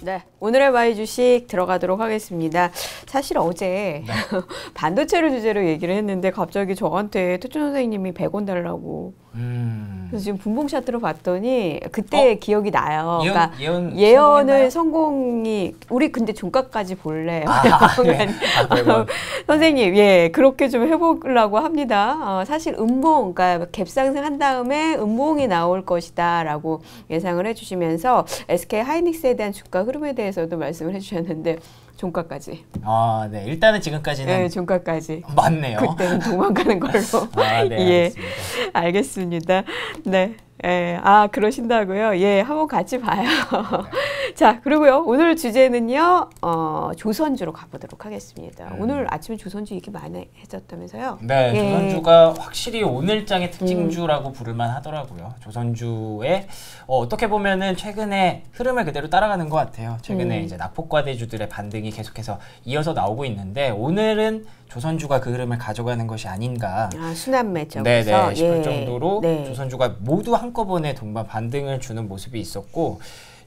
네, 오늘의 마이 주식 들어가도록 하겠습니다. 사실 어제 네. 반도체를 주제로 얘기를 했는데 갑자기 저한테 토준 선생님이 100원 달라고. 음. 그래서 지금 분봉 차트로 봤더니 그때 어? 기억이 나요. 예언, 그러니까 예언 예언을 성공이 우리 근데 종가까지 볼래요. 아, 네. 아, 선생님, 예, 그렇게 좀 해보려고 합니다. 어, 사실 음봉, 그러니까 갭상승 한 다음에 음봉이 나올 것이다라고 예상을 해주시면서 SK 하이닉스에 대한 주가 흐름에 대해서도 말씀을 해주셨는데 종가까지. 아, 네. 일단은 지금까지는 네, 종가까지. 맞네요. 그때는 도망가는 걸로. 아, 네. 예. 알겠습니다. 네. 예, 아, 그러신다고요? 예, 한번 같이 봐요. 네. 자, 그리고요, 오늘 주제는요, 어, 조선주로 가보도록 하겠습니다. 음. 오늘 아침에 조선주 얘기 많이 해졌다면서요? 네, 예. 조선주가 확실히 오늘장의 특징주라고 음. 부를만 하더라고요. 조선주의, 어, 떻게 보면은 최근에 흐름을 그대로 따라가는 것 같아요. 최근에 음. 이제 낙폭과대주들의 반등이 계속해서 이어서 나오고 있는데, 오늘은 조선주가 그 흐름을 가져가는 것이 아닌가. 아, 순환매 쪽에서 네네 싶을 예. 정도로 네. 조선주가 모두 한 꺼번에 동반 반등을 주는 모습이 있었고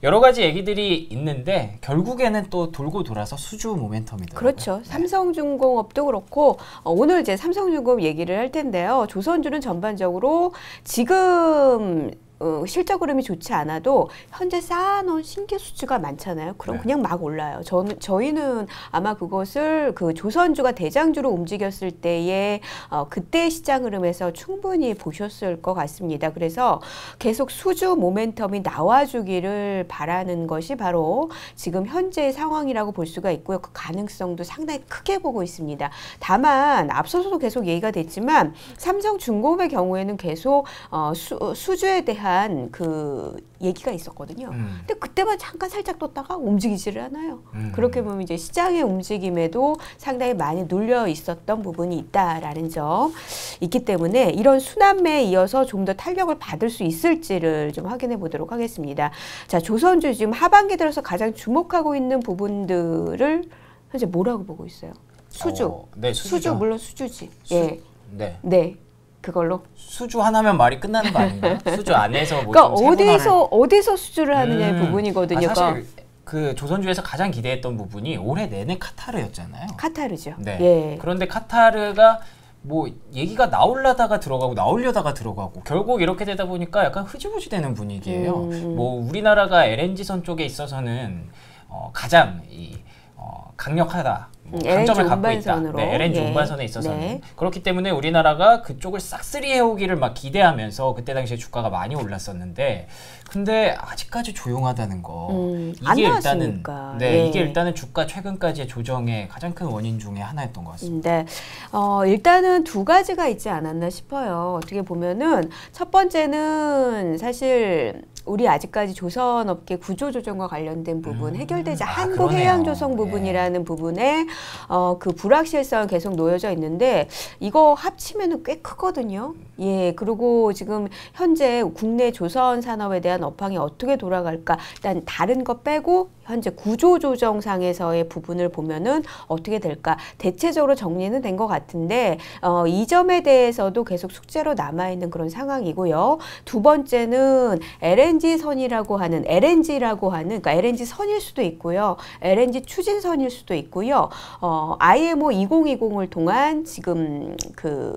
여러 가지 얘기들이 있는데 결국에는 또 돌고 돌아서 수주 모멘텀이더라고요. 그렇죠. 네. 삼성중공업도 그렇고 어, 오늘 이제 삼성중공업 얘기를 할 텐데요. 조선주는 전반적으로 지금 어, 실적 흐름이 좋지 않아도 현재 쌓아놓은 신규 수주가 많잖아요. 그럼 네. 그냥 막 올라요. 저는 저희는 아마 그것을 그 조선주가 대장주로 움직였을 때에 어, 그때 시장 흐름에서 충분히 보셨을 것 같습니다. 그래서 계속 수주 모멘텀이 나와주기를 바라는 것이 바로 지금 현재의 상황이라고 볼 수가 있고요. 그 가능성도 상당히 크게 보고 있습니다. 다만 앞서서도 계속 얘기가 됐지만 삼성중공업의 경우에는 계속 어, 수, 수주에 대한 대한 그 얘기가 있었거든요. 음. 근데 그때만 잠깐 살짝 떴다가 움직이지를 않아요. 음. 그렇게 보면 이제 시장의 움직임에도 상당히 많이 눌려 있었던 부분이 있다라는 점 있기 때문에 이런 순환매에 이어서 좀 더 탄력을 받을 수 있을지를 좀 확인해 보도록 하겠습니다. 자, 조선주 지금 하반기 들어서 가장 주목하고 있는 부분들을 현재 뭐라고 보고 있어요? 수주. 어, 네, 수주 물론 수주지. 수, 예. 네. 네. 그걸로 수주 하나면 말이 끝나는 거 아닌가요? 수주 안에서 뭐 그러니까 어디서 어디서 수주를 하느냐의 음. 부분이거든요. 아, 사실 그러니까. 그 조선주에서 가장 기대했던 부분이 올해 내내 카타르였잖아요. 카타르죠. 네. 예. 그런데 카타르가 뭐 얘기가 나올라다가 들어가고 나올려다가 들어가고 결국 이렇게 되다 보니까 약간 흐지부지 되는 분위기예요. 음. 뭐 우리나라가 LNG선 쪽에 있어서는 어, 가장 이 어, 강력하다. 뭐 음, 강점을 갖고 있다. 네, LNG 예. 운반선에 있어서는 네. 그렇기 때문에 우리나라가 그쪽을 싹쓸이 해오기를 막 기대하면서 그때 당시에 주가가 많이 올랐었는데 근데 아직까지 조용하다는 거 음, 이게 일단은 네 예. 이게 일단은 주가 최근까지의 조정의 가장 큰 원인 중에 하나였던 것 같습니다. 네, 어, 일단은 두 가지가 있지 않았나 싶어요. 어떻게 보면은 첫 번째는 사실 우리 아직까지 조선업계 구조조정과 관련된 부분 음. 해결되지 아, 한국 해양조성 부분이라는 네. 부분에 어, 그 불확실성이 계속 놓여져 있는데 이거 합치면은 꽤 크거든요. 예, 그리고 지금 현재 국내 조선 산업에 대한 업황이 어떻게 돌아갈까 일단 다른 거 빼고 현재 구조조정상에서의 부분을 보면은 어떻게 될까 대체적으로 정리는 된 것 같은데 어, 이 점에 대해서도 계속 숙제로 남아 있는 그런 상황이고요. 두 번째는 LNG 선이라고 하는 LNG라고 하는 그러니까 LNG 선일 수도 있고요. LNG 추진선일 수도 있고요. 어, IMO 2020을 통한 지금 그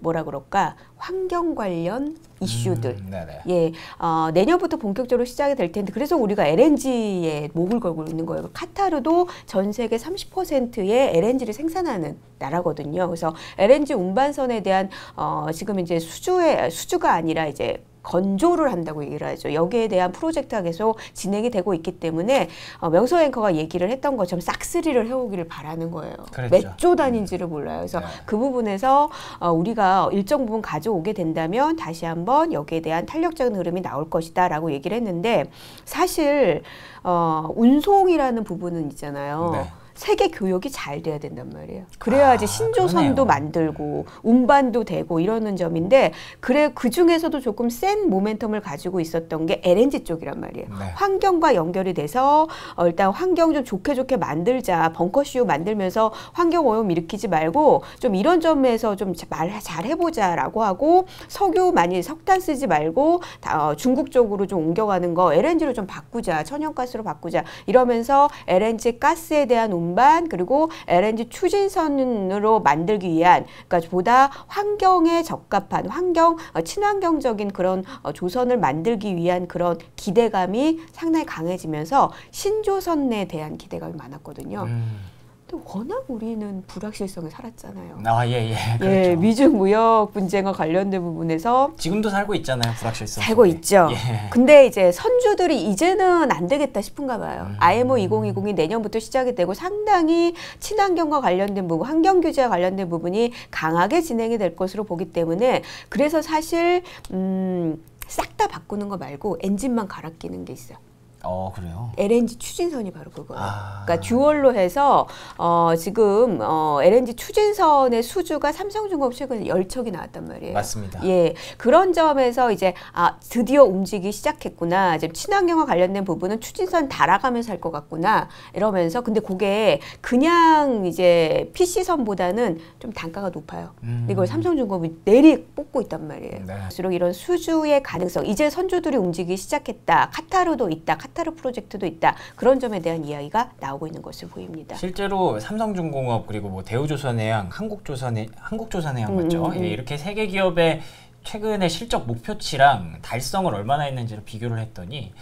뭐라 그럴까 환경 관련 이슈들. 음, 예, 어, 내년부터 본격적으로 시작이 될 텐데 그래서 우리가 LNG에 목을 걸고 있는 거예요. 카타르도 전 세계 30%의 LNG를 생산하는 나라거든요. 그래서 LNG 운반선에 대한 어, 지금 이제 수주의 수주가 아니라 이제 건조를 한다고 얘기를 하죠. 여기에 대한 프로젝트가 계속 진행이 되고 있기 때문에 어, 명소 앵커가 얘기를 했던 것처럼 싹쓸이를 해오기를 바라는 거예요. 몇 조 단인지를 몰라요. 그래서 네. 그 부분에서 어, 우리가 일정 부분 가져오게 된다면 다시 한번 여기에 대한 탄력적인 흐름이 나올 것이다 라고 얘기를 했는데 사실 어, 운송이라는 부분은 있잖아요. 네. 세계 교역이 잘 돼야 된단 말이에요. 그래야지 아, 신조선도 그러네요. 만들고 운반도 되고 이러는 점인데 그래 그 중에서도 조금 센 모멘텀을 가지고 있었던 게 LNG 쪽이란 말이에요. 네. 환경과 연결이 돼서 어, 일단 환경 좀 좋게 좋게 만들자 벙커쇼 만들면서 환경 오염 일으키지 말고 좀 이런 점에서 좀 말 잘 해보자라고 하고 석유 많이 석탄 쓰지 말고 다, 어, 중국 쪽으로 좀 옮겨가는 거 LNG로 좀 바꾸자 천연가스로 바꾸자 이러면서 LNG 가스에 대한 운반 그리고 LNG 추진선으로 만들기 위한 그러니까 보다 환경에 적합한 환경 어, 친환경적인 그런 어, 조선을 만들기 위한 그런 기대감이 상당히 강해지면서 신조선에 대한 기대감이 많았거든요. 음. 또 워낙 우리는 불확실성에 살았잖아요. 아, 예, 예. 그렇죠. 예, 미중 무역 분쟁과 관련된 부분에서 지금도 살고 있잖아요, 불확실성. 살고 속에. 있죠. 예. 근데 이제 선주들이 이제는 안 되겠다 싶은가 봐요. 음. IMO 2020이 내년부터 시작이 되고 상당히 친환경과 관련된 부분, 환경 규제와 관련된 부분이 강하게 진행이 될 것으로 보기 때문에 그래서 사실 음, 싹 다 바꾸는 거 말고 엔진만 갈아 끼는 게 있어요. 어, 그래요. LNG 추진선이 바로 그거예요. 아. 그러니까 듀얼로 해서 어, 지금 어, LNG 추진선의 수주가 삼성중공업 최근에 열 척이 나왔단 말이에요. 맞습니다. 예, 그런 점에서 이제 아 드디어 움직이기 시작했구나. 지금 친환경과 관련된 부분은 추진선 달아가면서 할 것 같구나. 이러면서 근데 그게 그냥 이제 PC선보다는 좀 단가가 높아요. 음. 이걸 삼성중공업이 내리 뽑고 있단 말이에요. 네. 갈수록 이런 수주의 가능성, 이제 선주들이 움직이기 시작했다. 카타르도 있다. 카타르 프로젝트도 있다. 그런 점에 대한 이야기가 나오고 있는 것으로 보입니다. 실제로 삼성중공업 그리고 뭐 대우조선해양, 한국조선해 한국조선해양 음, 맞죠? 음, 음. 예, 이렇게 세 개 기업의 최근의 실적 목표치랑 달성을 얼마나 했는지를 비교를 했더니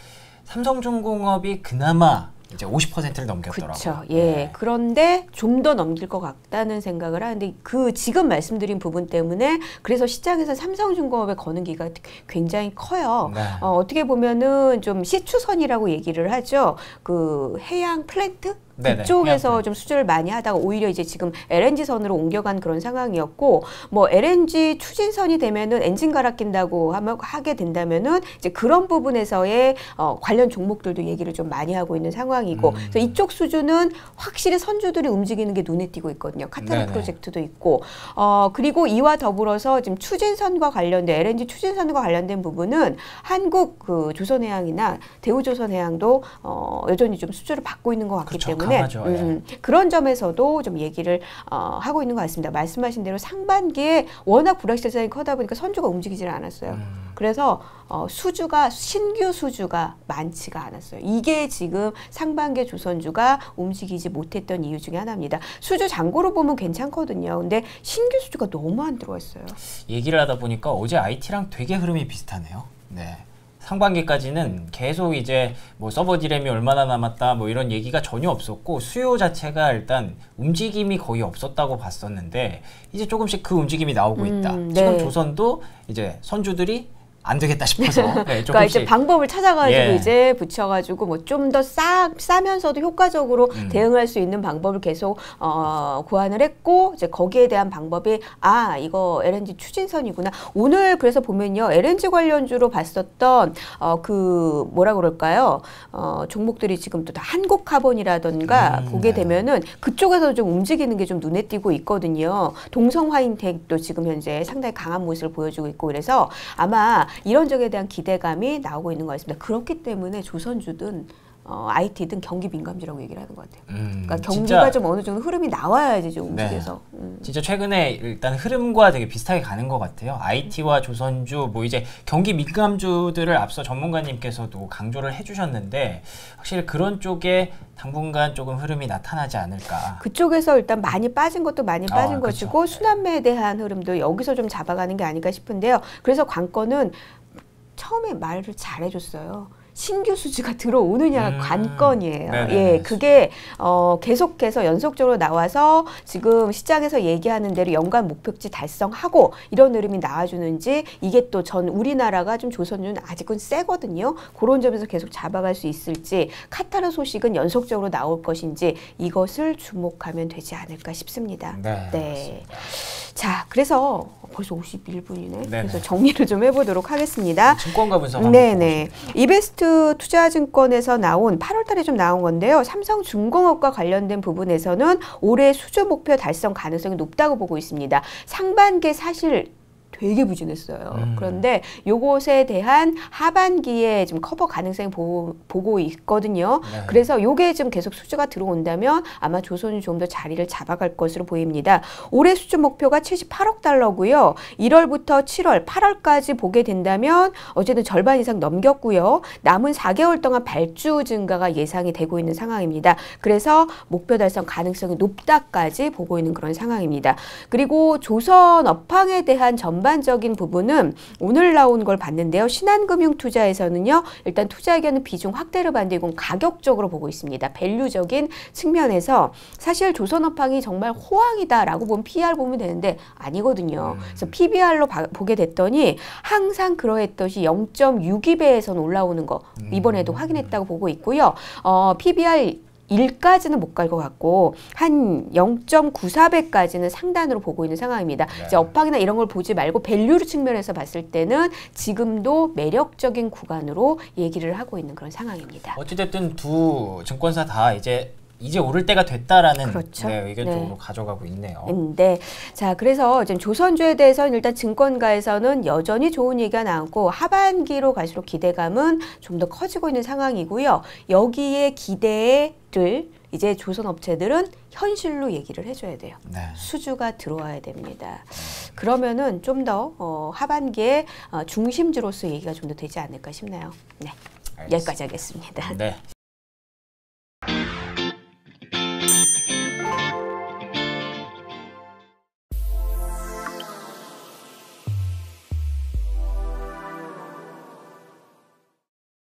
삼성중공업이 그나마 이제 50%를 넘겼더라고요. 그렇죠. 예. 네. 그런데 좀 더 넘길 것 같다는 생각을 하는데 그 지금 말씀드린 부분 때문에 그래서 시장에서 삼성중공업에 거는 기가 굉장히 커요. 네. 어, 어떻게 보면은 좀 시추선이라고 얘기를 하죠. 그 해양 플랜트 네네, 그쪽에서 해양 좀 수주를 많이 하다가 오히려 이제 지금 LNG 선으로 옮겨간 그런 상황이었고 뭐 LNG 추진선이 되면은 엔진 갈아 낀다고 하면 하게 된다면은 이제 그런 부분에서의 어, 관련 종목들도 얘기를 좀 많이 하고 있는 상황이고 음. 그래서 이쪽 수주는 확실히 선주들이 움직이는 게 눈에 띄고 있거든요. 카타르 네네. 프로젝트도 있고 어 그리고 이와 더불어서 지금 추진선과 관련된 LNG 추진선과 관련된 부분은 한국 그 조선해양이나 대우조선해양도 어 여전히 좀 수주를 받고 있는 것 같기 그렇죠. 때문에 강하죠. 예. 음, 그런 점에서도 좀 얘기를 어, 하고 있는 것 같습니다. 말씀하신 대로 상반기에 워낙 불확실성이 커다 보니까 선주가 움직이질 않았어요. 음. 그래서 어, 수주가 신규 수주가 많지가 않았어요. 이게 지금 상반기 조선주가 움직이지 못했던 이유 중에 하나입니다. 수주 잔고로 보면 괜찮거든요. 근데 신규 수주가 너무 안 들어왔어요. 얘기를 하다 보니까 어제 IT랑 되게 흐름이 비슷하네요. 네. 상반기까지는 계속 이제 뭐 서버 디램이 얼마나 남았다 뭐 이런 얘기가 전혀 없었고 수요 자체가 일단 움직임이 거의 없었다고 봤었는데 이제 조금씩 그 움직임이 나오고 있다. 음, 지금 네. 조선도 이제 선주들이 안 되겠다 싶어서 네, 그러니까 이제 방법을 찾아가지고 예. 이제 붙여가지고 뭐 좀 더 싸 싸면서도 효과적으로 음. 대응할 수 있는 방법을 계속 어, 고안을 했고 이제 거기에 대한 방법이 아 이거 LNG 추진선이구나 오늘 그래서 보면요 LNG 관련주로 봤었던 어, 그 뭐라 그럴까요 어, 종목들이 지금 또 다 한국카본이라던가 음, 보게 네. 되면은 그쪽에서 좀 움직이는 게 좀 눈에 띄고 있거든요. 동성화인텍도 지금 현재 상당히 강한 모습을 보여주고 있고 그래서 아마 이런 적에 대한 기대감이 나오고 있는 것 같습니다. 그렇기 때문에 조선주든 어, IT든 경기 민감주라고 얘기를 하는 것 같아요. 음, 그러니까 경기가 좀 어느 정도 흐름이 나와야지 좀 네. 움직여서. 음. 진짜 최근에 일단 흐름과 되게 비슷하게 가는 것 같아요. IT와 조선주 뭐 이제 경기 민감주들을 앞서 전문가님께서도 강조를 해주셨는데 확실히 그런 쪽에 당분간 조금 흐름이 나타나지 않을까. 그쪽에서 일단 많이 빠진 것도 많이 아, 빠진 그쵸. 것이고 순환매에 대한 흐름도 여기서 좀 잡아가는 게 아닐까 싶은데요. 그래서 관건은 처음에 말을 잘해줬어요. 신규 수주가 들어오느냐가 음, 관건이에요. 네네네. 예, 그게 어, 계속해서 연속적으로 나와서 지금 시장에서 얘기하는 대로 연간 목표치 달성하고 이런 흐름이 나와주는지 이게 또 전 우리나라가 좀 조선주는 아직은 세거든요. 그런 점에서 계속 잡아갈 수 있을지 카타르 소식은 연속적으로 나올 것인지 이것을 주목하면 되지 않을까 싶습니다. 네, 네. 자, 그래서 벌써 51분이네. 네네. 그래서 정리를 좀 해보도록 하겠습니다. 증권가 분석 네네. 이베스트 투자증권에서 나온 8월 달에 좀 나온 건데요. 삼성중공업과 관련된 부분에서는 올해 수주 목표 달성 가능성이 높다고 보고 있습니다. 상반기에 사실 되게 부진했어요. 음. 그런데 요것에 대한 하반기에 좀 커버 가능성이 보, 고 있거든요. 네. 그래서 요게 좀 계속 수주가 들어온다면 아마 조선이 좀 더 자리를 잡아갈 것으로 보입니다. 올해 수주 목표가 78억 달러고요. 1월부터 7월, 8월까지 보게 된다면 어쨌든 절반 이상 넘겼고요. 남은 4개월 동안 발주 증가가 예상이 되고 있는 상황입니다. 그래서 목표 달성 가능성이 높다까지 보고 있는 그런 상황입니다. 그리고 조선 업황에 대한 전반 적인 부분은 오늘 나온 걸 봤는데요. 신한금융투자에서는요. 일단 투자 의견은 비중 확대를 이건 가격적으로 보고 있습니다. 밸류적인 측면에서 사실 조선 업황이 정말 호황이다라고 보면 PER 보면 되는데 아니거든요. 그래서 PBR로 보게 됐더니 항상 그러했듯이 0.62배에선 올라오는 거 이번에도 확인했다고 보고 있고요. 어, PBR 1까지는 못 갈 것 같고 한 0.94배까지는 상단으로 보고 있는 상황입니다. 네. 이제 업황이나 이런 걸 보지 말고 밸류를 측면에서 봤을 때는 지금도 매력적인 구간으로 얘기를 하고 있는 그런 상황입니다. 어찌됐든 두 증권사 다 이제 이제 오를 때가 됐다라는 그렇죠. 네, 의견 쪽으로 네. 가져가고 있네요. 네. 자, 그래서 지금 조선주에 대해서는 일단 증권가에서는 여전히 좋은 얘기가 나오고 하반기로 갈수록 기대감은 좀 더 커지고 있는 상황이고요. 여기에 기대를 이제 조선 업체들은 현실로 얘기를 해줘야 돼요. 네. 수주가 들어와야 됩니다. 그러면은 좀더 어, 하반기에 어, 중심주로서 얘기가 좀 더 되지 않을까 싶나요? 네. 알겠습니다. 여기까지 하겠습니다. 네.